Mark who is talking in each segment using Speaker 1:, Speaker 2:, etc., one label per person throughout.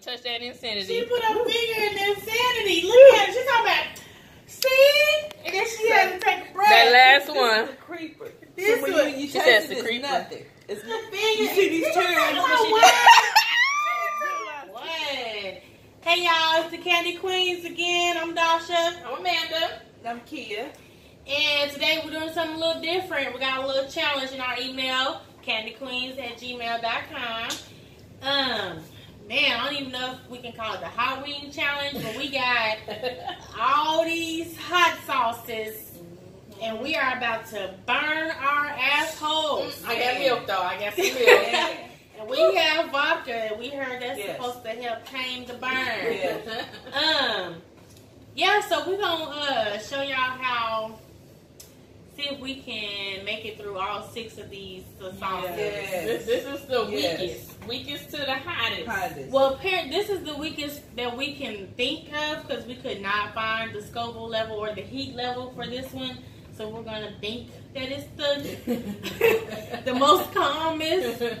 Speaker 1: She don't touch that insanity.
Speaker 2: She put her finger in the insanity. Look at it. She's talking about, see? And then she had to take a breath.
Speaker 1: that last
Speaker 3: This
Speaker 1: one.
Speaker 3: is the creeper.
Speaker 2: This
Speaker 3: so when
Speaker 2: one-
Speaker 3: you, you
Speaker 1: She
Speaker 3: taste
Speaker 1: said
Speaker 3: it,
Speaker 1: the
Speaker 3: it's
Speaker 1: creeper.
Speaker 3: nothing. It's
Speaker 2: The finger.
Speaker 3: You see these
Speaker 2: This is
Speaker 3: turns
Speaker 2: not
Speaker 3: when
Speaker 2: one. Hey y'all, it's the Candid Queens again. I'm Dasha.
Speaker 1: I'm Amanda.
Speaker 3: I'm Kia.
Speaker 2: And today we're doing something a little different. We got a little challenge in our email, candidqueens at gmail.com. Um, man, I don't even know if we can call it the hot wing challenge, but we got all these hot sauces and we are about to burn our assholes.
Speaker 1: I got milk though. I got some milk.
Speaker 2: And we have vodka and we heard that's
Speaker 3: Yes.
Speaker 2: supposed to help tame the burn.
Speaker 3: Yeah.
Speaker 2: Um, yeah, so we're gonna uh, show y'all how. See if we can make it through all six of these sauces.
Speaker 3: Yes.
Speaker 1: This, this is the
Speaker 3: Yes.
Speaker 1: weakest. Weakest to the hottest.
Speaker 3: Hottest.
Speaker 2: Well, apparently, this is the weakest that we can think of because we could not find the Scoville level or the heat level for this one. So we're gonna think that it's the the most calmest.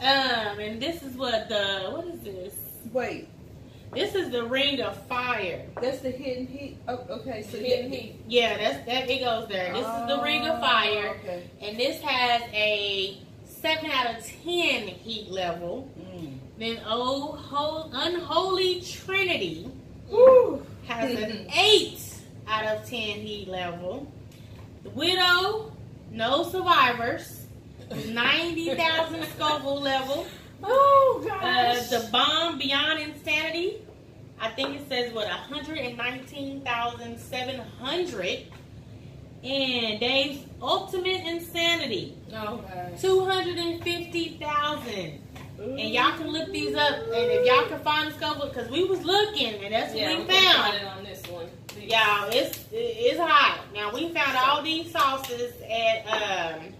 Speaker 2: Um, and this is what the what is this?
Speaker 3: Wait,
Speaker 2: This is the ring of fire.
Speaker 3: that's the hidden heat. Oh, okay, so
Speaker 1: Hidden heat.
Speaker 2: Yeah, that's that. It goes there. This is the ring of
Speaker 3: Oh,
Speaker 2: fire,
Speaker 3: Okay.
Speaker 2: and this has a seven out of ten heat level.
Speaker 3: Mm.
Speaker 2: Then oh, ho- unholy trinity
Speaker 3: Woo.
Speaker 2: has an eight out of ten heat level. The widow, no survivors, ninety thousand Scoville level.
Speaker 1: Oh
Speaker 2: Uh,
Speaker 1: gosh.
Speaker 2: the bomb beyond insanity. I think it says what 119,700. And Dave's ultimate insanity,
Speaker 1: oh gosh.
Speaker 2: 250,000. And y'all can look these up, and if y'all can find the scope, because we was looking, and that's what
Speaker 1: Yeah,
Speaker 2: we
Speaker 1: we
Speaker 2: found.
Speaker 1: it on this one.
Speaker 2: Y'all, it's it's hot. Now we found all these sauces at um,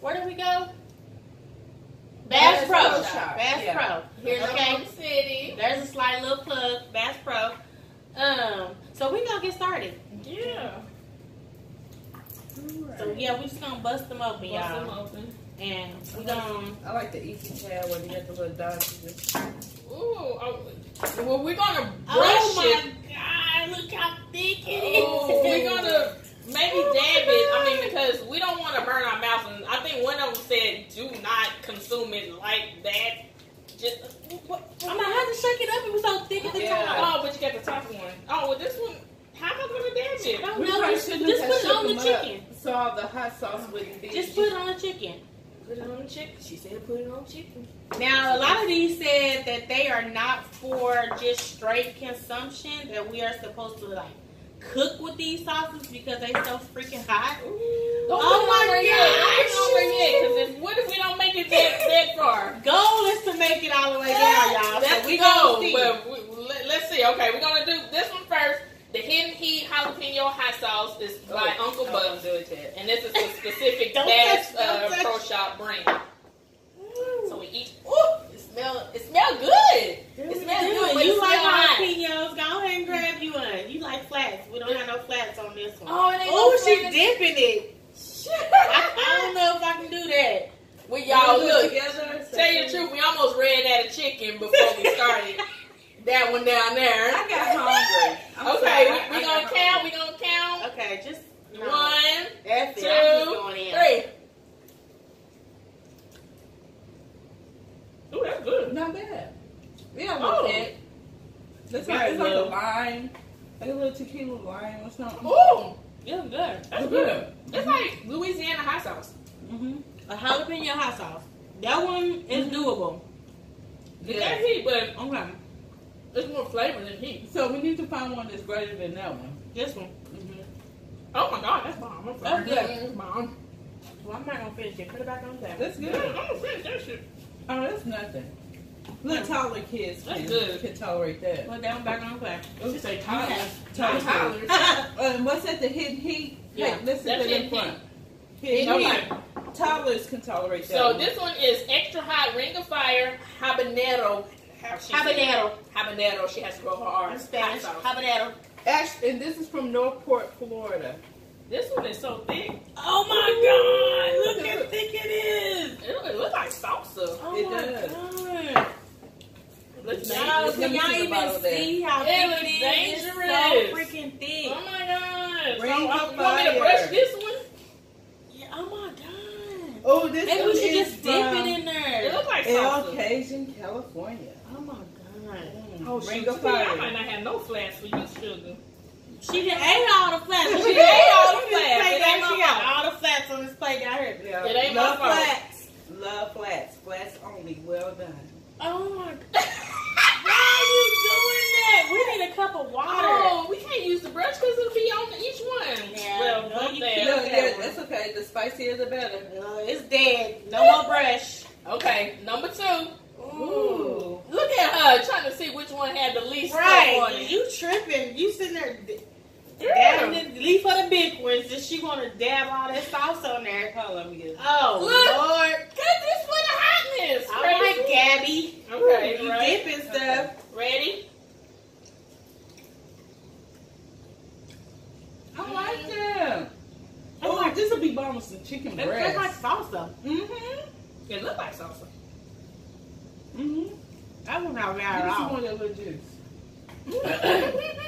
Speaker 2: where did we go? Bass,
Speaker 3: Bass
Speaker 2: Pro.
Speaker 3: Pro
Speaker 2: Shop.
Speaker 3: Shop,
Speaker 2: Bass
Speaker 3: yeah.
Speaker 2: Pro.
Speaker 1: Here's
Speaker 2: okay.
Speaker 1: Oklahoma City.
Speaker 2: There's a slight little plug, Bass Pro. Um, so we gonna get started.
Speaker 1: Yeah.
Speaker 2: So yeah, we just gonna bust them open,
Speaker 1: Bust them
Speaker 2: y'all,
Speaker 1: open.
Speaker 2: and we gonna.
Speaker 3: I like the easy tab where you get the little dots.
Speaker 1: Ooh. Oh, well, we're gonna brush
Speaker 2: Oh
Speaker 1: it.
Speaker 2: my God! Look how thick it is.
Speaker 1: Oh, we're gonna maybe oh dab it. I mean, because we don't want to burn our mouth. And I think one of them said, "Do not consume it like that." Just what?
Speaker 2: I'm gonna have to shake it up. It was so thick at the
Speaker 3: Yeah.
Speaker 2: top.
Speaker 1: Oh, but you got the top one. Oh, well, this one. How am I gonna dab
Speaker 2: I
Speaker 1: it?
Speaker 2: don't
Speaker 3: We
Speaker 2: know.
Speaker 3: probably
Speaker 2: Just,
Speaker 3: shouldn't
Speaker 2: just put it on the
Speaker 3: them up
Speaker 2: chicken.
Speaker 3: So all the hot sauce wouldn't be.
Speaker 2: Just put it on the chicken.
Speaker 1: Put it on the chicken. She said, "Put it on chicken."
Speaker 2: Now, a lot of these said that they are not for just straight consumption. That we are supposed to like cook with these sauces because they so freaking hot.
Speaker 1: Don't
Speaker 2: Oh my
Speaker 1: over yet. Don't put it
Speaker 2: gosh.
Speaker 1: over yet. Because if, what if we don't make it that, that far?
Speaker 2: Goal is to make it all the way down, y'all.
Speaker 1: That's
Speaker 2: so we
Speaker 1: go.
Speaker 2: gonna
Speaker 1: goal.
Speaker 2: see.
Speaker 1: But we, let, let's see. Okay, we're gonna do this one first. The hidden heat jalapeno hot sauce is by Uncle
Speaker 3: Oh,
Speaker 1: Buck,
Speaker 3: do it yet.
Speaker 1: and this is a specific
Speaker 2: Don't
Speaker 1: Bass uh. Pro Shop brand. So we eat. Ooh, it smell. It smell good. It smells good. but
Speaker 2: You like jalapenos? Go ahead and grab you one. You like flats? We don't have no flats on this one.
Speaker 1: Oh,
Speaker 2: Oh, she
Speaker 1: flats.
Speaker 2: dipping it. I, I don't know if I can do that.
Speaker 1: We y'all
Speaker 3: We'll
Speaker 1: look.
Speaker 3: together.
Speaker 1: Tell you the truth, we almost ran out of chicken before we started. that one down there.
Speaker 3: I got hungry. I'm
Speaker 1: Okay,
Speaker 3: sorry,
Speaker 1: we,
Speaker 3: I
Speaker 1: we gonna count.
Speaker 3: hungry.
Speaker 1: We gonna count.
Speaker 2: Okay, just no.
Speaker 1: One,
Speaker 2: That's
Speaker 1: two,
Speaker 2: it. I'm just going in.
Speaker 1: three. Ooh, that's good.
Speaker 3: Not bad. Yeah,
Speaker 1: Oh.
Speaker 3: oh. it. It's like,
Speaker 2: Very
Speaker 3: it's like a
Speaker 2: good.
Speaker 3: lime, like a little tequila lime or something.
Speaker 1: Ooh,
Speaker 2: Yeah, good.
Speaker 1: that's good. It's like Louisiana hot sauce.
Speaker 2: Mm-hmm. A jalapeno hot sauce. That one is doable.
Speaker 1: It's
Speaker 3: Yeah.
Speaker 1: that heat, but
Speaker 2: Okay,
Speaker 1: it's more flavor than heat.
Speaker 3: So we need to find one that's greater than that one.
Speaker 2: this one.
Speaker 1: Oh my god, that's bomb. I'm sorry.
Speaker 2: That's good.
Speaker 1: That's bomb.
Speaker 2: Well, I'm not gonna finish it. Put it back on there.
Speaker 3: That's good.
Speaker 1: I'm gonna finish that shit.
Speaker 3: Oh, that's nothing. Little taller kids
Speaker 1: That's
Speaker 3: can,
Speaker 1: good.
Speaker 3: can tolerate that.
Speaker 2: Put that one back on there.
Speaker 1: She say Tyler.
Speaker 3: Taller
Speaker 1: Tyler.
Speaker 3: kids. Uh, what's that? The hidden heat?
Speaker 2: Yeah,
Speaker 3: Hey, let's
Speaker 1: that's
Speaker 3: sit in
Speaker 1: hidden
Speaker 3: front.
Speaker 2: Hidden
Speaker 3: Hidden
Speaker 1: Okay.
Speaker 3: heat. Toddlers can tolerate that.
Speaker 1: So
Speaker 3: one.
Speaker 1: this one is extra hot ring of fire habanero. How she said it.
Speaker 2: Habanero.
Speaker 1: Habanero. She has to go her R.
Speaker 2: In Spanish. Habanero.
Speaker 3: Actually, and this is from Northport, Florida.
Speaker 1: This one is so thick.
Speaker 2: Oh my god! Look how thick it is.
Speaker 1: It, it looks like salsa.
Speaker 2: Oh
Speaker 3: It
Speaker 2: my
Speaker 3: does.
Speaker 2: god.
Speaker 1: Let's
Speaker 3: No,
Speaker 1: see.
Speaker 2: No,
Speaker 3: Let
Speaker 2: can y'all even see how
Speaker 1: It
Speaker 2: thick it is?
Speaker 1: dangerous.
Speaker 2: It's so freaking thick.
Speaker 1: Oh my god.
Speaker 3: Ring
Speaker 1: so,
Speaker 3: of
Speaker 1: uh, you want me to brush this one?
Speaker 2: Yeah, oh my god.
Speaker 3: Oh, this
Speaker 2: Maybe
Speaker 3: one
Speaker 2: we should just dip it in there.
Speaker 1: It looks like
Speaker 3: El
Speaker 1: salsa.
Speaker 3: Cajun, California.
Speaker 2: Oh my god.
Speaker 3: Mm,
Speaker 1: Oh,
Speaker 3: Ring
Speaker 1: shoot.
Speaker 3: of
Speaker 1: See, I might not have no flats for you, sugar.
Speaker 2: She done ate all the flats.
Speaker 1: She ate all the flats. It ain't
Speaker 2: She got all the flats on this plate down here.
Speaker 3: Yeah.
Speaker 1: It ain't my
Speaker 3: Love
Speaker 1: fault.
Speaker 3: flats. Love flats. Flats only. Well done.
Speaker 2: Oh my god. Why are you doing that? We need a cup of water.
Speaker 1: Oh, we can't use the brush because it'll be on each one.
Speaker 2: Yeah,
Speaker 1: well,
Speaker 2: no,
Speaker 1: fuck
Speaker 2: you
Speaker 1: that.
Speaker 2: can't.
Speaker 3: No,
Speaker 2: that
Speaker 3: yeah, that's okay. The spicier the better.
Speaker 2: No, it's dead. No more brush.
Speaker 1: Okay, number two.
Speaker 3: Ooh.
Speaker 1: Look at her trying to see which one had the least stuff on
Speaker 2: Right.
Speaker 1: it.
Speaker 2: You tripping. You sitting there d- dabbing the leaf of the big ones. And she want to dab all that sauce on there.
Speaker 3: Hold on, me.
Speaker 2: Oh,
Speaker 1: Look.
Speaker 2: Lord.
Speaker 1: Get this for the hotness.
Speaker 2: All
Speaker 1: Ready?
Speaker 2: right, Gabby.
Speaker 1: Okay,
Speaker 2: You
Speaker 1: right.
Speaker 2: dipping stuff.
Speaker 1: Ready?
Speaker 3: I like that. Oh, this will be bomb with some chicken breast.
Speaker 2: It looks like salsa.
Speaker 3: Mm-hmm.
Speaker 1: It look like salsa.
Speaker 3: Mm-hmm.
Speaker 2: That one's not bad at
Speaker 3: some
Speaker 2: all.
Speaker 3: more of that little juice.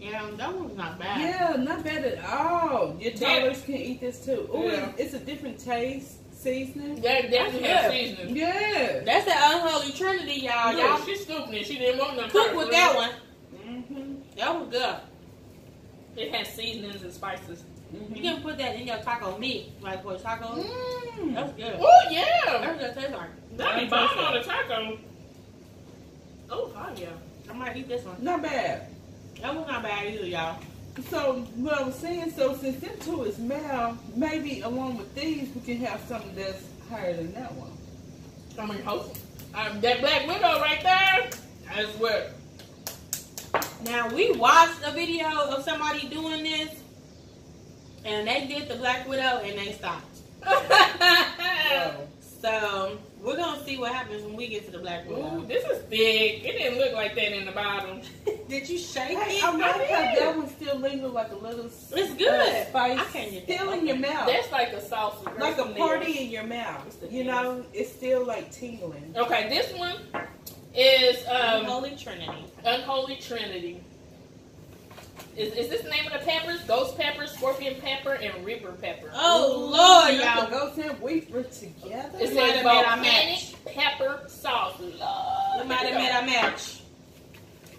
Speaker 2: Yeah, that one's not bad.
Speaker 3: Yeah, not bad at all. Your
Speaker 1: Yeah.
Speaker 3: toddlers can eat this too. Ooh,
Speaker 1: Yeah.
Speaker 3: it's a different taste, seasoning.
Speaker 1: That definitely
Speaker 2: That's
Speaker 1: has seasoning.
Speaker 3: Yeah.
Speaker 2: That's the unholy trinity, y'all.
Speaker 1: Look,
Speaker 2: Y'all
Speaker 1: she scooped it. She didn't want no
Speaker 2: cook with that one.
Speaker 3: Mm-hmm.
Speaker 2: That was good.
Speaker 1: It has seasonings and spices.
Speaker 3: Mm-hmm.
Speaker 2: You can put that in your taco meat, like for tacos.
Speaker 3: Mm.
Speaker 2: That's good.
Speaker 1: Oh yeah,
Speaker 2: That's what it tastes like.
Speaker 1: that be bomb on a taco. Oh hell yeah.
Speaker 2: I might eat this one.
Speaker 3: Not bad.
Speaker 2: That was not bad either, y'all.
Speaker 3: So what I was saying, so since them two is male, maybe along with these we can have something that's higher than that one.
Speaker 1: I mean, hope. Um, that black widow right there. That's what.
Speaker 2: Now we watched a video of somebody doing this, and they did the Black Widow, and they stopped. So we're gonna see what happens when we get to the Black
Speaker 1: Ooh,
Speaker 2: Widow.
Speaker 1: this is thick. It didn't look like that in the bottom.
Speaker 2: Did you shake
Speaker 3: Hey,
Speaker 2: it?
Speaker 3: I like
Speaker 1: I
Speaker 3: how that one still linger like a little
Speaker 2: It's good.
Speaker 3: uh, spice
Speaker 2: I can't get that.
Speaker 3: still in your mouth.
Speaker 1: That's like a sauce.
Speaker 3: like a party in your mouth. You know, it's still like tingling.
Speaker 1: Okay, this one is um,
Speaker 2: Holy Trinity.
Speaker 1: Unholy Trinity. Is, is this the name of the peppers? Ghost pepper, scorpion pepper, and reaper pepper.
Speaker 2: Oh Lord,
Speaker 3: Not
Speaker 2: y'all.
Speaker 3: the ghost and weaver together.
Speaker 1: It
Speaker 2: We might
Speaker 1: says
Speaker 2: have made
Speaker 1: volcanic
Speaker 2: match.
Speaker 1: pepper sauce. Lord,
Speaker 2: We might have made a match.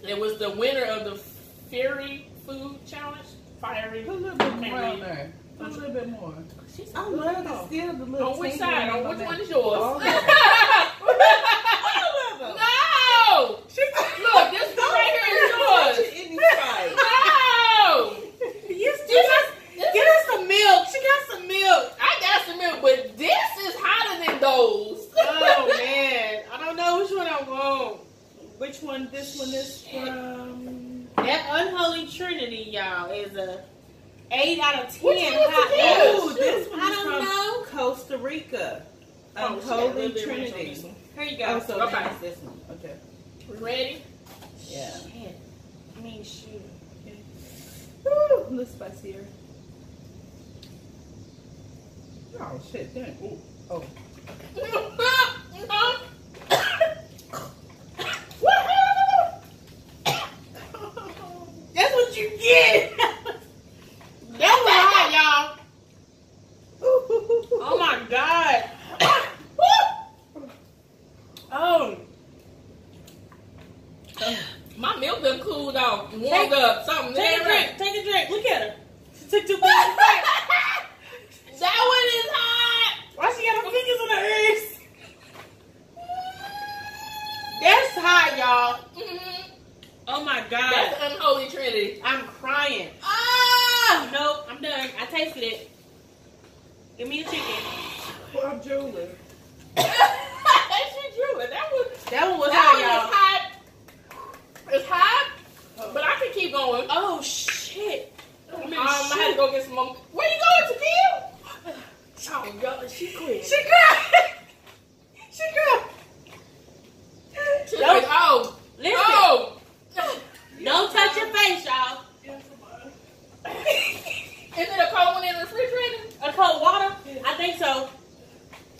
Speaker 1: It was the winner of the Fury Food Challenge. Fiery.
Speaker 3: Put a little bit more on there. Put a little bit more.
Speaker 1: She's
Speaker 3: I love the still the little
Speaker 1: On which side? On which one is yours?
Speaker 3: All of them.
Speaker 1: no! Look, this one right here is yours. No!
Speaker 2: Yes,
Speaker 1: This is,
Speaker 2: Get her some milk. She got some milk.
Speaker 1: I got some milk, but this is hotter than those.
Speaker 2: Oh man, I don't know which one I want.
Speaker 3: Which one? This one is from.
Speaker 2: That unholy trinity, y'all, is a eight out of ten.
Speaker 1: Which one is
Speaker 2: hot
Speaker 1: this?
Speaker 3: Oh, this one
Speaker 2: I
Speaker 3: is
Speaker 2: don't
Speaker 3: from
Speaker 2: know.
Speaker 3: Costa Rica.
Speaker 1: Oh, she got a little
Speaker 3: Unholy
Speaker 1: bit of ranch on
Speaker 3: Trinity.
Speaker 2: Here you go.
Speaker 3: Oh, so
Speaker 1: Okay.
Speaker 3: this one. Okay.
Speaker 1: We ready?
Speaker 3: Yeah.
Speaker 2: Shit. I mean, shoot.
Speaker 3: Woo, a little spicier. Oh shit! Dang. Ooh. Oh.
Speaker 2: That's what you get. that was hot, y'all. Oh my god. Oh.
Speaker 1: My milk done off, warmed
Speaker 2: Take-
Speaker 1: up, something.
Speaker 2: Take a
Speaker 1: ain't right.
Speaker 2: drink. Take a drink. Look at her. She took two bites.
Speaker 1: That one is hot.
Speaker 2: Why she got her fingers on her ears? That's hot, y'all.
Speaker 1: Mhm.
Speaker 2: Oh my
Speaker 1: That's
Speaker 2: god.
Speaker 1: the unholy trinity.
Speaker 2: I'm crying.
Speaker 1: Ah!
Speaker 2: Nope, I'm done. I tasted it. Give me the chicken.
Speaker 3: Poor Julie.
Speaker 1: she drew it. That was
Speaker 2: That one was
Speaker 1: that
Speaker 2: hot,
Speaker 1: one
Speaker 2: y'all.
Speaker 1: is hot. It's hot, but I can keep going.
Speaker 2: Oh shit.
Speaker 1: Um, I had to go get some more. Where you going to? Oh God, she quit.
Speaker 2: She cried. she cried.
Speaker 1: She
Speaker 2: Don't-
Speaker 1: like, oh,
Speaker 2: Listen.
Speaker 1: oh.
Speaker 2: Don't touch your face, y'all.
Speaker 1: Is it a cold one in the refrigerator?
Speaker 2: A cold water? I think so.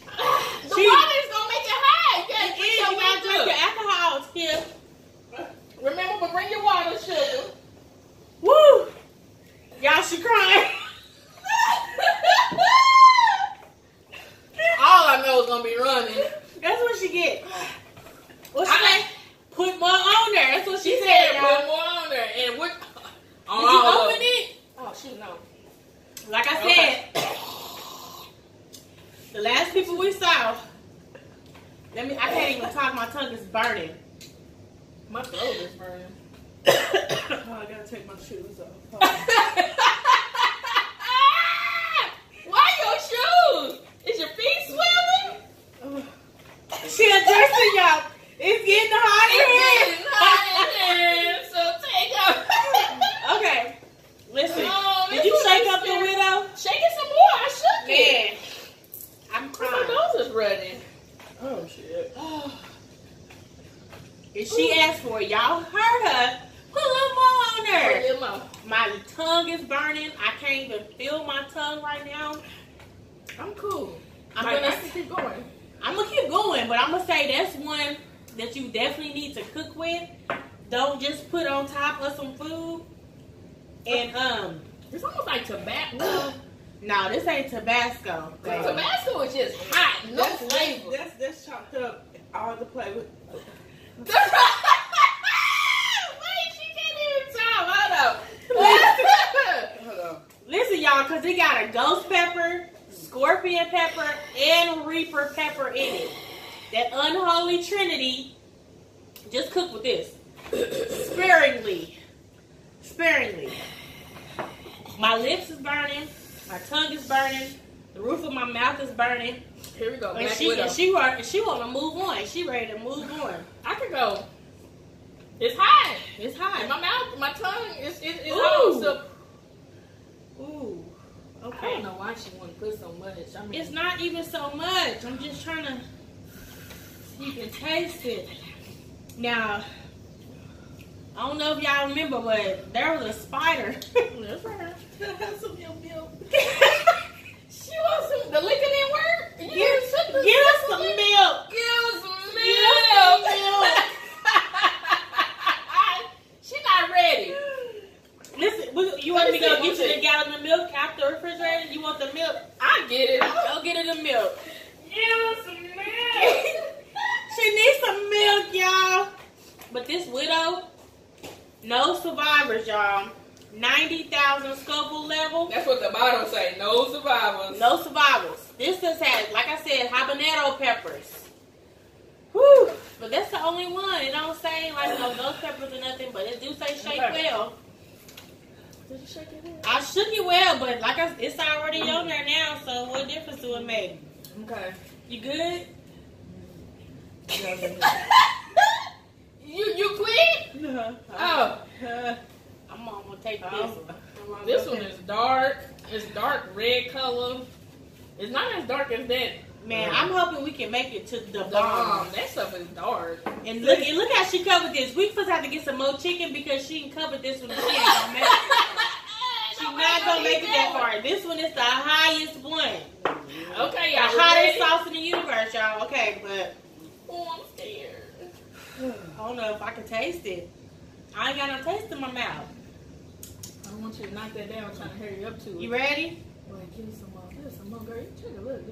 Speaker 1: The
Speaker 2: She-
Speaker 1: water's gonna make it hot. You
Speaker 2: It
Speaker 1: gotta drink
Speaker 2: You
Speaker 1: your
Speaker 2: gotta drink
Speaker 1: water.
Speaker 2: your alcohol to
Speaker 1: bring your water, sugar.
Speaker 2: Woo! Y'all she crying.
Speaker 1: All I know is gonna be running.
Speaker 2: That's what she get. What she
Speaker 1: I-
Speaker 2: say? Put more on there. That's what she,
Speaker 1: She
Speaker 2: said.
Speaker 1: said put more on there, and what? On
Speaker 2: Did you open it?
Speaker 1: Oh shoot, no.
Speaker 2: Like I
Speaker 1: Okay.
Speaker 2: said, the last people we saw. Let me. I can't even talk. My tongue is burning.
Speaker 1: My throat is burning.
Speaker 3: Oh, I gotta take my shoes off.
Speaker 1: Why your shoes? Is your feet swelling?
Speaker 3: Oh,
Speaker 2: She adjusting y'all. It's getting hot in
Speaker 1: It's getting hot in here, so take off.
Speaker 2: Okay. Listen.
Speaker 1: Oh,
Speaker 2: did
Speaker 1: this
Speaker 2: you
Speaker 1: was
Speaker 2: shake
Speaker 1: a
Speaker 2: up the
Speaker 1: spirit.
Speaker 2: widow?
Speaker 1: Shake it some more. I shook it.
Speaker 2: Man. I'm
Speaker 1: My
Speaker 2: crying.
Speaker 1: nose is running.
Speaker 3: oh shit.
Speaker 2: If she asked for it, y'all heard her. Put a little more on
Speaker 1: Put
Speaker 2: there.
Speaker 1: your mouth.
Speaker 2: My tongue is burning. I can't even feel my tongue right now.
Speaker 1: I'm cool.
Speaker 2: I'm
Speaker 1: Like,
Speaker 2: gonna
Speaker 1: I can keep going.
Speaker 2: I'm gonna keep going, but I'm gonna say that's one that you definitely need to cook with. Don't just put on top of some food. And um,
Speaker 1: It's almost like tobacco.
Speaker 2: no, this ain't Tabasco. baby.
Speaker 1: Tabasco is just hot, no
Speaker 3: That's,
Speaker 1: flavor.
Speaker 3: that's that's chopped up all to play with.
Speaker 1: Wait, she can't even talk. Hold up.
Speaker 3: Hold on.
Speaker 2: Listen, y'all, cause it got a ghost pepper, scorpion pepper, and reaper pepper in it. That unholy trinity. Just cook with this sparingly, sparingly. My lips is burning. My tongue is burning. The roof of my mouth is burning.
Speaker 1: Here we go.
Speaker 2: And
Speaker 1: Black
Speaker 2: she,
Speaker 1: Widow.
Speaker 2: and she, she want to move on. She ready to move on.
Speaker 1: I could go. It's hot.
Speaker 2: It's
Speaker 1: And
Speaker 2: hot.
Speaker 1: my mouth, my tongue is is, is
Speaker 2: Ooh.
Speaker 1: almost
Speaker 2: Ooh.
Speaker 1: I
Speaker 2: Okay.
Speaker 1: don't know why she want to put so much. I mean,
Speaker 2: It's not even so much. I'm just trying to you can taste it. Now, I don't know if y'all remember, but there was a spider.
Speaker 1: That's right.
Speaker 3: Have some of your milk?
Speaker 1: She wants some. The liquor didn't work. You
Speaker 2: Give, give us some milk.
Speaker 1: Give us some
Speaker 2: Give us some milk.
Speaker 1: she not ready.
Speaker 2: Listen, we- you want me to go
Speaker 1: Let me
Speaker 2: get
Speaker 1: see,
Speaker 2: you the gallon of milk out the refrigerator? You want the milk?
Speaker 1: I get it.
Speaker 2: Go get her the milk.
Speaker 1: Give us some milk.
Speaker 2: She needs some milk, y'all. But this widow, no survivors, y'all. 90,000 Scoville level.
Speaker 1: That's what the bottom say. No survivors.
Speaker 2: No survivors. This just has, like I said, habanero peppers. Whew. But that's the only one. It don't say like no ghost peppers or nothing, but it do say shake
Speaker 1: Okay.
Speaker 2: well.
Speaker 1: Did you shake it in?
Speaker 2: I shook it well, but like I, it's already on there now, so what difference do it make?
Speaker 1: Okay.
Speaker 2: You good?
Speaker 1: you you quit?
Speaker 3: No.
Speaker 1: Oh.
Speaker 3: Uh,
Speaker 2: I'm on, I'm gonna take this
Speaker 1: Oh.
Speaker 2: one.
Speaker 1: This one is dark. It's dark red color. It's not as dark as that.
Speaker 2: Man, mm. I'm hoping we can make it to the
Speaker 1: The
Speaker 2: bomb.
Speaker 1: that stuff is dark.
Speaker 2: And look, and look how she covered this. We supposed to have to get some more chicken because she can cover this one. She ain't gonna make it. She's not gonna make it that far. This one is the highest one,
Speaker 1: Okay,
Speaker 2: the
Speaker 1: y'all.
Speaker 2: hottest
Speaker 1: ready?
Speaker 2: sauce in the universe, y'all. Okay, but
Speaker 1: Oh, I'm scared.
Speaker 2: I don't know if I can taste it. I ain't got no taste in my mouth.
Speaker 1: I want you to knock that down. I'm trying to hurry up to it.
Speaker 2: You ready?
Speaker 1: Wait, give me some more. Give me some more, girl. Take a look at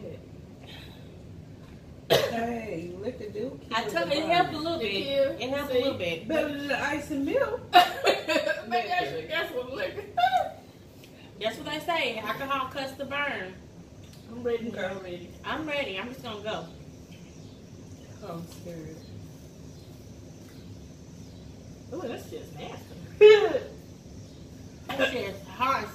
Speaker 1: that.
Speaker 3: hey, lick the dude.
Speaker 2: I took it helped a little bit.
Speaker 1: Yeah,
Speaker 2: It helped a
Speaker 1: see?
Speaker 2: little bit.
Speaker 3: Better than the ice and milk.
Speaker 1: Maybe I should guess what liquor.
Speaker 2: That's what they say. Alcohol cuts the burn.
Speaker 1: I'm ready.
Speaker 3: Okay.
Speaker 1: I'm ready.
Speaker 2: I'm ready. I'm just gonna go.
Speaker 1: Oh, I'm scared. Oh, that's just nasty.
Speaker 2: Shit is hot.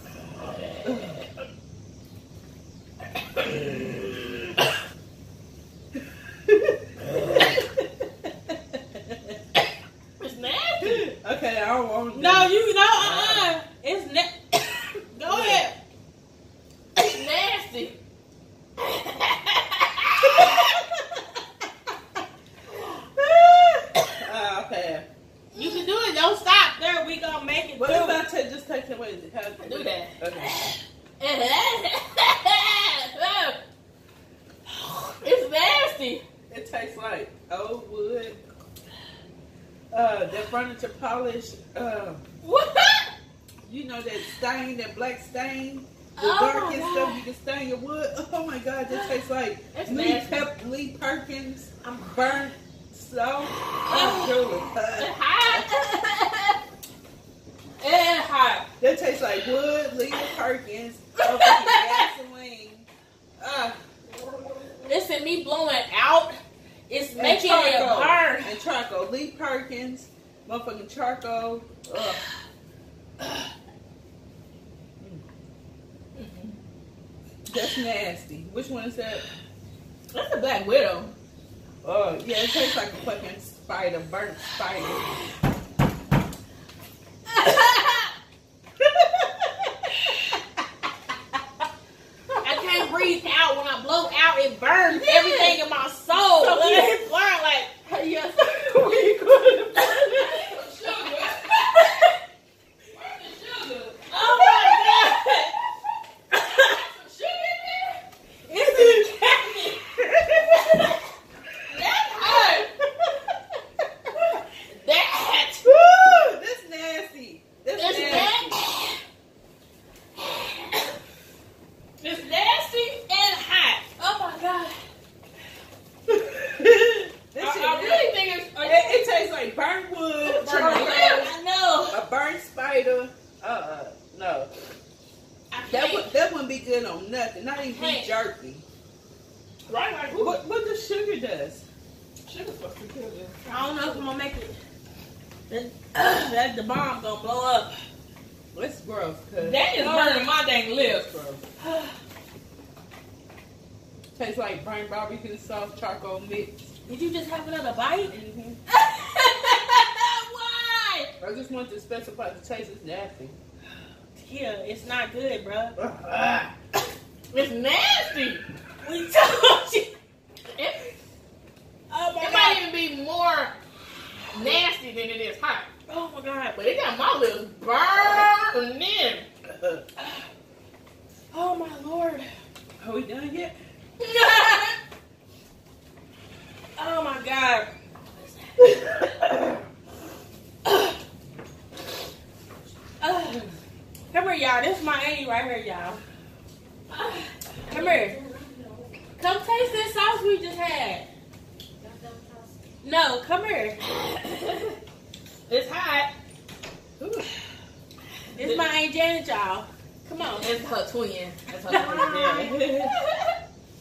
Speaker 1: It's nasty.
Speaker 3: okay, I don't want
Speaker 2: No, you know, uh, uh it's ne- Go ahead.
Speaker 1: It's nasty.
Speaker 3: Ah, okay.
Speaker 2: You can do it. Don't stop. There, we gonna make it.
Speaker 3: What
Speaker 2: through.
Speaker 3: if I take just take it away? How
Speaker 1: Do that.
Speaker 3: Okay.
Speaker 1: it's nasty.
Speaker 3: It tastes like old wood. Uh, that front wanted to polish, uh,
Speaker 1: What?
Speaker 3: you know that stain, that black stain, the
Speaker 2: Oh,
Speaker 3: dark and stuff you can stain your wood. Oh my God, that tastes like Lee. Pep, Lee Perkins
Speaker 2: I'm
Speaker 3: burnt snow. Oh?
Speaker 1: It's hot. It's hot.
Speaker 3: that tastes like wood, Lee Perkins, gasoline. Uh,
Speaker 2: Listen, me blowing out, it's making it
Speaker 3: charcoal.
Speaker 2: burn.
Speaker 3: And charcoal. Lee Perkins, motherfucking charcoal. Ugh. That's nasty. Which one is that?
Speaker 1: That's a black widow.
Speaker 3: Oh, yeah, it tastes like a fucking spider, burnt spider.
Speaker 2: I can't breathe out when I blow out. It burns everything in my soul.
Speaker 1: So
Speaker 2: Like,
Speaker 1: you-
Speaker 2: it burn like
Speaker 3: Hey, yes, we could
Speaker 2: oh my god. It's in the cabinet. That's hot. That
Speaker 3: Woo, that's nasty. That's
Speaker 2: It's
Speaker 3: nasty.
Speaker 2: nasty. It's nasty and hot. Oh my god.
Speaker 3: This
Speaker 1: I,
Speaker 3: shit
Speaker 1: I really think it's.
Speaker 3: It, it tastes like burnt wood, charcoal,
Speaker 2: I know.
Speaker 3: a burnt spider. Uh, uh no.
Speaker 2: I
Speaker 3: That
Speaker 2: can't-
Speaker 3: would that wouldn't be good on nothing. Not even beef
Speaker 2: Hey.
Speaker 3: jerky.
Speaker 1: right, like,
Speaker 3: What what the sugar does?
Speaker 1: sugar's supposed to kill you.
Speaker 2: I don't know if I'm gonna make it. That, that the bomb gonna blow up.
Speaker 3: That's gross. Cause
Speaker 1: That is burning my dang lips, bro.
Speaker 3: tastes like burnt barbecue sauce, charcoal mix.
Speaker 2: Did you just have another bite?
Speaker 3: hmm
Speaker 2: Why?
Speaker 3: I just want to specify the taste is nasty.
Speaker 2: Yeah, it's not good, bro.
Speaker 1: It's nasty.
Speaker 2: We told you.
Speaker 1: It,
Speaker 2: Oh my
Speaker 1: it
Speaker 2: god.
Speaker 1: might even be more nasty than it is hot.
Speaker 2: Oh my god.
Speaker 1: But it got my lips burning.
Speaker 2: Oh my lord.
Speaker 3: Are we done yet?
Speaker 2: oh my god. Come here, y'all. This is my auntie right here, y'all. Come here. Come taste this sauce we just had. No, come here.
Speaker 1: It's hot.
Speaker 2: This is my Aunt Janet, y'all. Come on.
Speaker 1: It's her twin. That's her twin.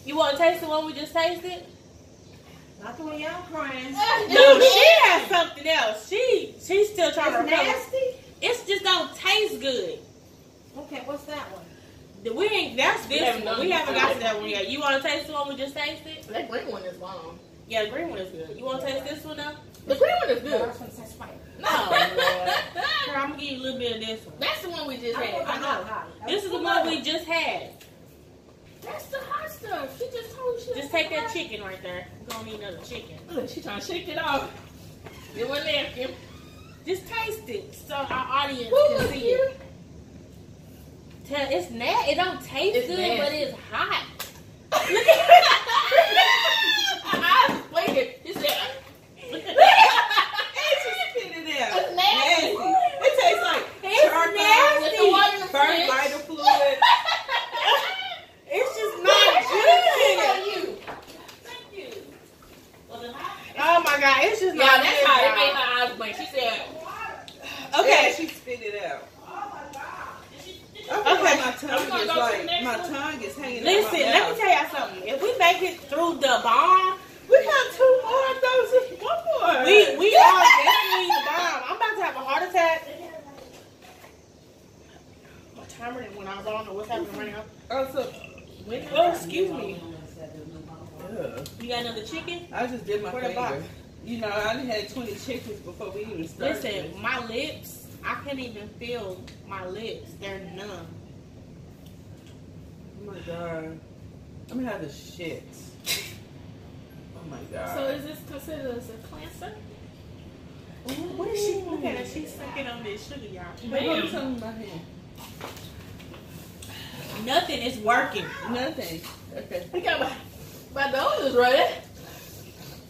Speaker 2: You want to taste the one we just tasted?
Speaker 4: Not the one y'all crying.
Speaker 2: No, she has something else. She she's still trying to
Speaker 4: It's
Speaker 2: recover.
Speaker 4: nasty.
Speaker 2: It's just don't taste good.
Speaker 4: Okay, what's that one?
Speaker 2: We ain't. That's this
Speaker 1: haven't
Speaker 2: one. We haven't got to that one yet. You want to taste the one we just tasted?
Speaker 1: That green one is bomb.
Speaker 2: Yeah, the green one is good. You want to taste this one though?
Speaker 1: The green one is
Speaker 4: The
Speaker 1: good.
Speaker 4: First one says spider.
Speaker 1: No,
Speaker 2: Here, I'm gonna give you a little bit of this one.
Speaker 1: that's the one we just
Speaker 4: I
Speaker 1: had.
Speaker 4: know, I know, I.
Speaker 2: This is the one we just had.
Speaker 1: That's the hot stuff. She just told you.
Speaker 2: Just take that chicken right there. We're gonna need another chicken.
Speaker 1: Look, she trying to shake it off. Give her a napkin.
Speaker 2: Just taste it so our audience
Speaker 1: Ooh,
Speaker 2: can see it. Tell it's na- It don't taste
Speaker 1: It's
Speaker 2: good,
Speaker 1: nasty.
Speaker 2: but it's hot.
Speaker 1: I was playing. He said.
Speaker 3: And she spit it out.
Speaker 1: It's nasty.
Speaker 3: It tastes like
Speaker 2: It's
Speaker 3: charcoal,
Speaker 2: nasty.
Speaker 1: It's the one in the
Speaker 3: burnt
Speaker 1: fridge.
Speaker 3: lighter fluid.
Speaker 2: It's just not good.
Speaker 1: you.
Speaker 2: Thank you. Oh my god, it's just
Speaker 1: Yeah,
Speaker 2: not
Speaker 1: that's
Speaker 2: good.
Speaker 1: how it made her eyes blink. She said,
Speaker 3: Okay,
Speaker 2: Okay.
Speaker 3: she spit it out. I feel
Speaker 2: Okay.
Speaker 3: my tongue is
Speaker 1: go to the
Speaker 3: like my
Speaker 1: one.
Speaker 3: tongue is hanging.
Speaker 2: Listen,
Speaker 3: out my
Speaker 2: let me tell y'all something. If we make it through the bomb,
Speaker 3: We got two more of those. One more.
Speaker 2: we we all definitely the bomb. I'm about to have a heart attack. My timer didn't when I was on. or What's happening right now?
Speaker 3: Oh, so,
Speaker 2: Oh, excuse me.
Speaker 3: Ugh.
Speaker 2: You got another chicken?
Speaker 3: I just did my
Speaker 2: Where the
Speaker 3: finger.
Speaker 2: box?
Speaker 3: You know, I done had 20 chickens before we even started.
Speaker 2: Listen, my lips. I can't even feel my lips. They're numb.
Speaker 3: Oh my god. I'm gonna have the shit. Oh my god.
Speaker 1: "So is this considered as a cleanser?"
Speaker 2: What is she? Look at her. She's sucking on this sugar, y'all.
Speaker 3: Babe, what is something in my hand?
Speaker 2: Nothing is working.
Speaker 3: Nothing. Okay.
Speaker 1: We got my, my nose is ready.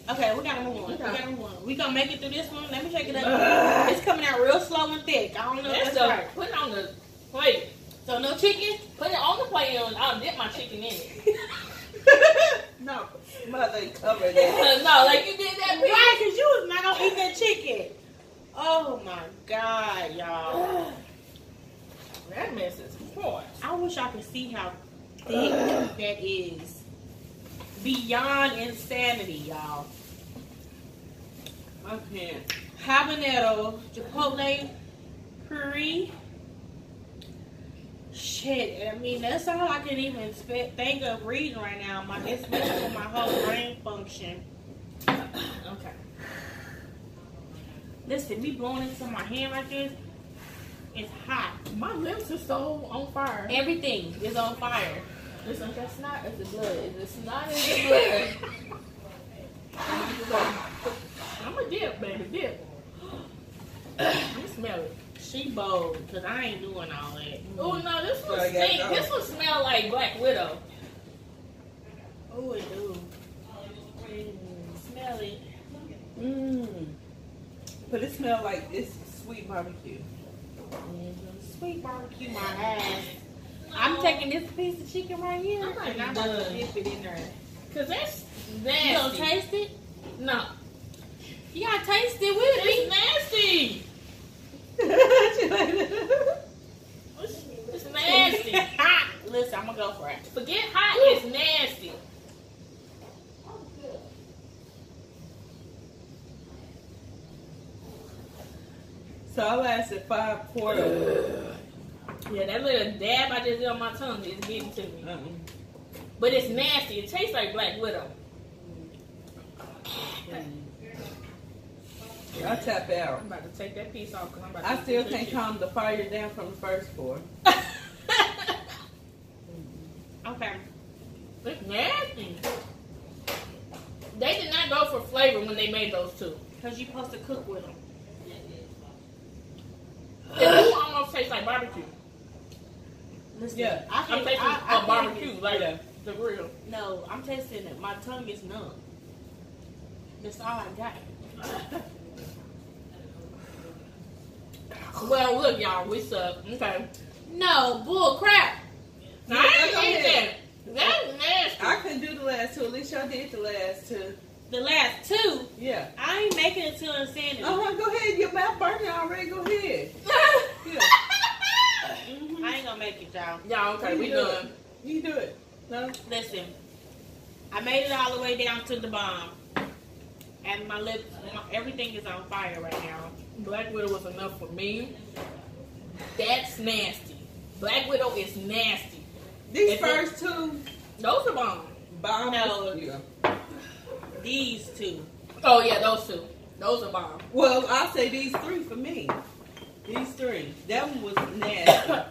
Speaker 2: Okay, we gotta move on. We gotta move on. We gonna make it through this one. Let me check it out. it's coming out real slow and thick. I don't know if
Speaker 1: That's
Speaker 2: right.
Speaker 1: put it on the plate.
Speaker 2: So no chicken?
Speaker 1: Put it on the plate and I'll dip my chicken in it.
Speaker 3: no, mother, cover that.
Speaker 1: no, like you did that
Speaker 2: Why? Cause you was not gonna eat that chicken. Oh my god, y'all.
Speaker 1: That mess is poor.
Speaker 2: I wish I could see how thick that is. Beyond insanity, y'all.
Speaker 3: I can't.
Speaker 2: Habanero, Chipotle, curry. Shit, I mean that's all I can even think of reading right now. My it's messing with my whole brain function.
Speaker 1: Okay.
Speaker 2: Listen, me blowing into my hand like this, it's hot.
Speaker 1: My lips are so on fire.
Speaker 2: Everything is on fire.
Speaker 1: Listen, that's not in the blood. It's not in the blood. I'm a dip, baby, dip. you smell it.
Speaker 2: She bold, cause I ain't doing all that.
Speaker 1: Oh no, this one
Speaker 3: I gotta
Speaker 1: stink. This one smell like Black Widow.
Speaker 2: Oh, it do. Mm, smell it.
Speaker 3: Mmm. But it smells like it's sweet barbecue.
Speaker 2: Sweet barbecue, my ass. I'm taking this piece of chicken right here,
Speaker 1: I'm
Speaker 2: and I'm about to dip it in there.
Speaker 1: Cause that's that.
Speaker 2: You gonna
Speaker 1: nasty.
Speaker 2: taste it?
Speaker 1: no,
Speaker 2: You gotta taste it with me.
Speaker 1: it's nasty. It's, it's nasty.
Speaker 2: hot. Listen, I'm gonna go for it.
Speaker 1: Forget hot. It's nasty.
Speaker 3: So I lasted five quarters.
Speaker 1: Yeah, that little dab I just did on my tongue is getting to me.
Speaker 3: Uh-uh.
Speaker 1: But it's nasty. It tastes like Black Widow.
Speaker 3: I tap out.
Speaker 1: I'm about to take that piece off because I'm about to
Speaker 3: I still can't
Speaker 1: this
Speaker 3: calm the fire down from the first four.
Speaker 2: Okay.
Speaker 1: it's nasty. They did not go for flavor when they made those two.
Speaker 2: Cause you're supposed to cook with them.
Speaker 1: It almost tastes like barbecue.
Speaker 2: Listen,
Speaker 3: Yeah,
Speaker 2: I
Speaker 1: I'm
Speaker 2: can't,
Speaker 1: tasting
Speaker 2: I, I
Speaker 1: a
Speaker 2: can't
Speaker 1: barbecue,
Speaker 2: even-
Speaker 1: like
Speaker 3: Yeah.
Speaker 1: the grill.
Speaker 2: No, I'm tasting it. My tongue is numb. That's all I got.
Speaker 1: Well, look, y'all, we suck. Okay.
Speaker 2: No, bull crap.
Speaker 3: Yeah,
Speaker 1: I
Speaker 3: that's
Speaker 1: ain't that. That's nasty.
Speaker 3: I couldn't do the last two. At least y'all did the last two.
Speaker 2: The last two,
Speaker 3: Yeah.
Speaker 2: I ain't making it till insanity.
Speaker 3: Uh huh. Go ahead. Your mouth burning already. Go ahead. Yeah. Mhm.
Speaker 2: I ain't gonna make it, y'all.
Speaker 1: Y'all, okay, we
Speaker 3: do
Speaker 1: done.
Speaker 3: it. You do it. No.
Speaker 2: Listen, I made it all the way down to the bottom, and my lips, my, everything is on fire right now.
Speaker 1: Black Widow was enough for me. That's nasty. Black Widow is nasty.
Speaker 3: These
Speaker 1: If it-
Speaker 3: first two
Speaker 1: Those are bomb.
Speaker 3: bombs.
Speaker 2: No.
Speaker 3: Yeah.
Speaker 2: These two.
Speaker 1: Oh yeah, those two. Those are bomb.
Speaker 3: Well, I'll say these three for me. These three. That one was nasty.
Speaker 2: Oh,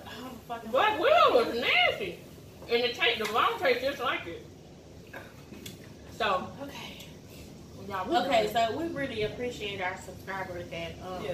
Speaker 2: fucking
Speaker 1: Black Widow was nasty. And the taste, the bomb tastes just like it. So,
Speaker 2: Okay.
Speaker 1: y'all,
Speaker 2: Okay, so we really appreciate our subscribers that um,
Speaker 3: yeah.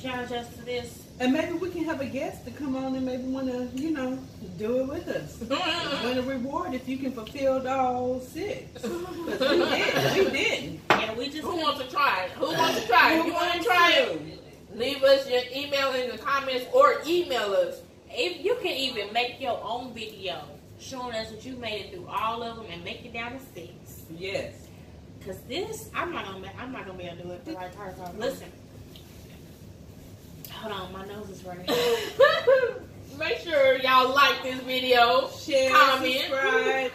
Speaker 2: challenge us to this.
Speaker 3: And maybe we can have a guest to come on and maybe want to, you know, do it with us. Win a reward if you can fulfill all six. we didn't. We didn't.
Speaker 2: And we just
Speaker 1: Who wants to try it? Who wants to try it? You want to try it, leave us your email in the comments or email us.
Speaker 2: if you can even make your own video showing us that you made it through all of them and make it down to six.
Speaker 3: Yes.
Speaker 2: Cause this, I'm not gonna, I'm not gonna be able to do it for like time. Listen, hold on, my nose is running.
Speaker 1: Make sure y'all like this video.
Speaker 3: Share,
Speaker 1: Comment.
Speaker 3: subscribe,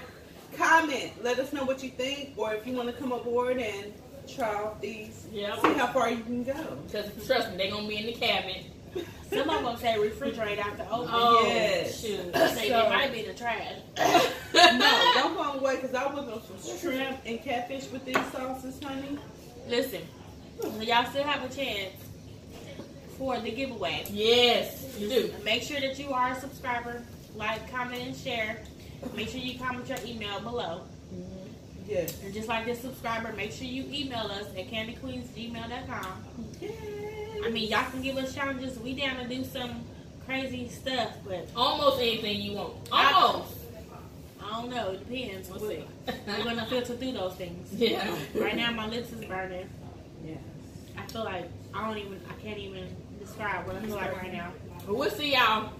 Speaker 3: comment. Let us know what you think, or if you want to come aboard and try out these.
Speaker 1: Yep.
Speaker 3: See how far you can go.
Speaker 1: Because trust me, they're going to be in the cabin.
Speaker 2: Some of them say refrigerate after open.
Speaker 1: Oh,
Speaker 3: Yes.
Speaker 1: shoot.
Speaker 2: Say
Speaker 3: So-
Speaker 2: it might be the trash.
Speaker 3: no, don't go away because I was on some shrimp and catfish with these sauces, honey.
Speaker 2: Listen, y'all still have a chance for the giveaway.
Speaker 1: Yes, you do.
Speaker 2: Make sure that you are a subscriber. Like, comment, and share. Make sure you comment your email below. Mm-hmm.
Speaker 3: Yes.
Speaker 2: And just like this subscriber, make sure you email us at candidqueensgmail.com.
Speaker 3: Yay.
Speaker 2: I mean, y'all can give us challenges. We down to do some crazy stuff, but
Speaker 1: Almost anything you want.
Speaker 2: I-
Speaker 1: Almost.
Speaker 2: I don't know. It depends.
Speaker 1: We'll
Speaker 2: we're,
Speaker 1: see.
Speaker 2: we're gonna filter through those things.
Speaker 1: Yeah.
Speaker 2: Right now, my lips is burning.
Speaker 3: Yeah.
Speaker 2: I feel like I don't even. I can't even describe what I feel like right now.
Speaker 1: But we'll see y'all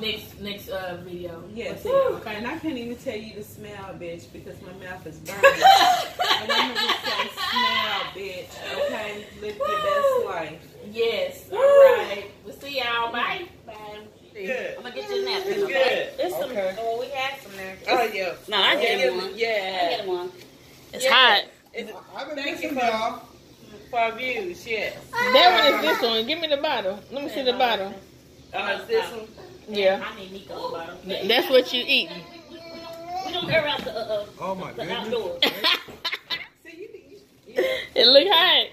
Speaker 1: next next uh video.
Speaker 3: Yes.
Speaker 1: We'll okay.
Speaker 3: And I can't even tell you to smell, bitch, because my mouth is burning. and I'm gonna say, smell, bitch. Okay, live your best life.
Speaker 1: yes. All right. We'll see y'all. Bye.
Speaker 2: Bye.
Speaker 5: Good.
Speaker 6: I'm gonna get you a napkin.
Speaker 5: It's
Speaker 6: Okay?
Speaker 5: good.
Speaker 6: It's some.
Speaker 5: Okay.
Speaker 6: Oh, we had some there.
Speaker 5: Oh yeah.
Speaker 6: No, I gave
Speaker 5: Yeah.
Speaker 6: him one. I
Speaker 5: Yeah.
Speaker 6: gave him one.
Speaker 1: It's
Speaker 5: Yeah.
Speaker 1: hot.
Speaker 5: It's,
Speaker 7: I've been
Speaker 5: Thank you
Speaker 7: y'all.
Speaker 5: For views, yes.
Speaker 1: That one is this one. Give me the bottle. Let me see the bottle.
Speaker 5: Oh, it's this one.
Speaker 1: Yeah.
Speaker 2: I need Nico's bottle.
Speaker 1: That's what you eating.
Speaker 6: We don't air out the uh, uh,
Speaker 7: Oh my
Speaker 6: the
Speaker 7: goodness.
Speaker 6: outdoors.
Speaker 3: See, you, you,
Speaker 1: It look hot.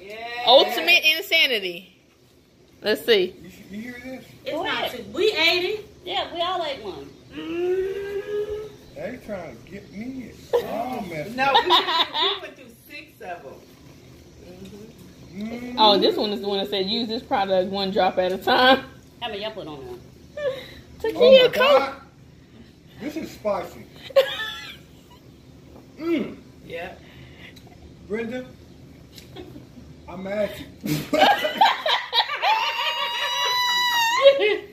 Speaker 5: Yeah.
Speaker 1: Ultimate insanity. Let's see.
Speaker 7: You, you hear this?
Speaker 2: It's
Speaker 6: Go
Speaker 2: not too. We ate it.
Speaker 6: Yeah, we all ate one.
Speaker 7: They trying to get me all messed
Speaker 5: No, we went, we went through six of them.
Speaker 7: Mm.
Speaker 1: Oh, this one is the one that said use this product one drop at a time.
Speaker 6: How many y'all put on there?
Speaker 7: Oh
Speaker 1: Takia, Coke.
Speaker 7: This is spicy. Mm.
Speaker 5: Yeah.
Speaker 7: Brenda, I'm at